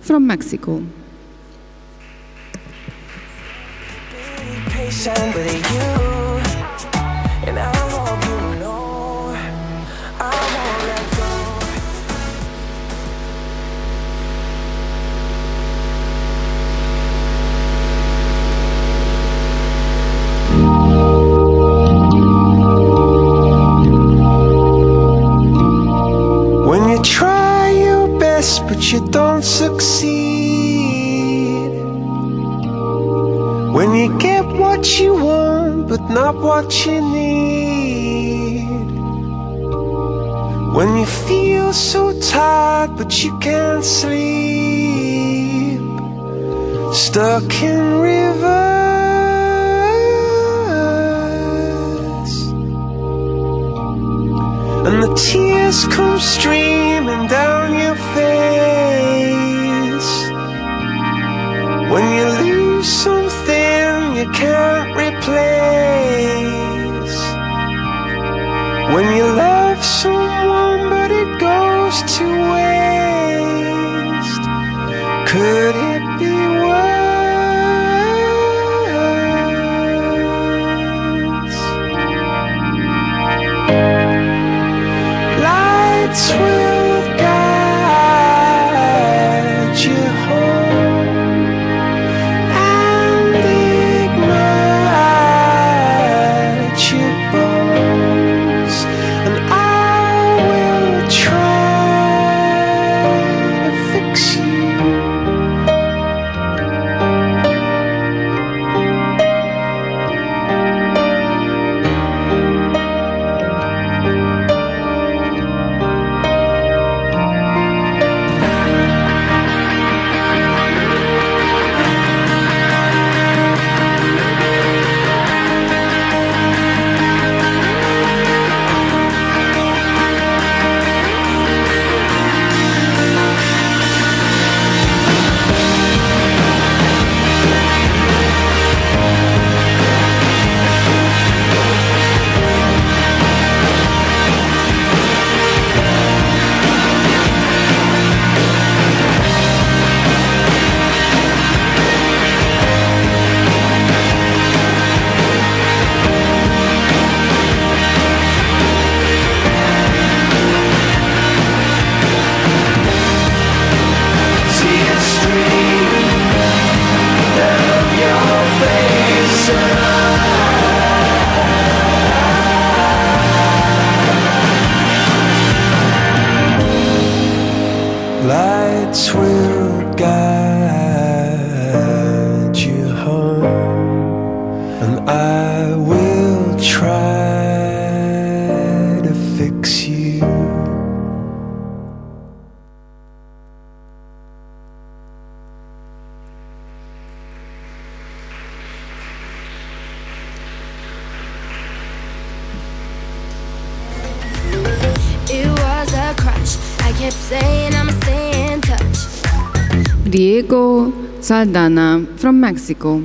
From Mexico. with you, but you don't succeed. When you get what you want but not what you need. When you feel so tired but you can't sleep. Stuck in rivers. And the tears come streaming down your face something you can't replace. When you love someone but it goes to waste Could it be Lights will guide you home, and I will try to fix you. It was a crush. I kept saying I'ma stay in touch. Diego Saldana from Mexico.